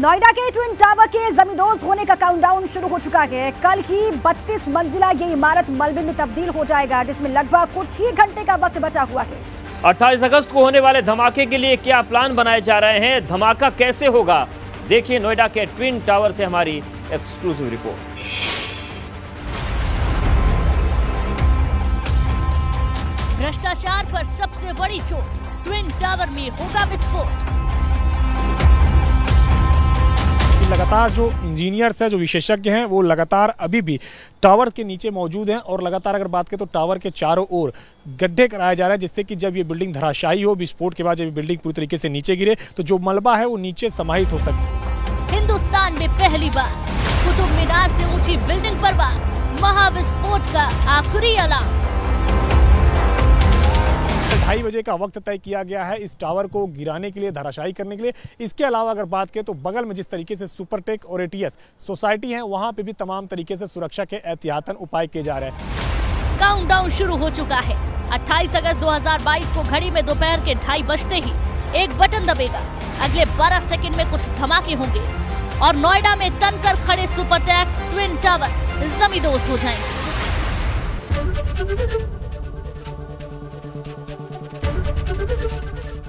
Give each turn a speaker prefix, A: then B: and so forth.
A: नोएडा के twin tower के जमींदोज होने का काउंटडाउन शुरू हो चुका है। कल ही 32 मंजिला ये इमारत मलबे में तब्दील हो जाएगा जिसमें लगभग कुछ ही घंटे का वक्त बचा हुआ है।
B: 28 अगस्त को होने वाले धमाके के लिए क्या प्लान बनाए जा रहे हैं? धमाका कैसे होगा? देखिए नोएडा के ट्विन टावर से हमारी एक्सक्लूसिव रिपोर्ट
C: भ्रष्टाचार पर सबसे बड़ी चोट ट्विन टावर में होगा विस्फोट।
D: लगातार जो इंजीनियर्स हैं, जो विशेषज्ञ हैं, वो लगातार अभी भी टावर के नीचे मौजूद हैं और लगातार अगर बात करें तो टावर के चारों ओर गड्ढे कराए जा रहे हैं, जिससे कि जब ये बिल्डिंग धराशायी हो, विस्फोट के बाद जब बिल्डिंग पूरी तरीके से नीचे गिरे तो जो मलबा है वो नीचे समाहित हो सके
C: हिंदुस्तान में पहली बार कुतुब मीनार से ऊँची बिल्डिंग पर महाविस्फोट का आखिरी अलार्म।
D: ढाई बजे का वक्त तय किया गया है इस टावर को गिराने के लिए धराशायी करने के लिए। इसके अलावा अगर बात करें तो बगल में जिस तरीके से सुपरटेक और एटीएस सोसाइटी है, वहाँ पे भी तमाम तरीके से सुरक्षा के एहतियातन उपाय किए जा रहे हैं।
C: काउंटडाउन शुरू हो चुका है। 28 अगस्त 2022 को घड़ी में दोपहर के ढाई बजते ही एक बटन दबेगा। अगले 12 सेकंड में कुछ धमाके होंगे और नोएडा में तनकर खड़े सुपरटेक ट्विन टावर जमींदोज हो जाएँगे।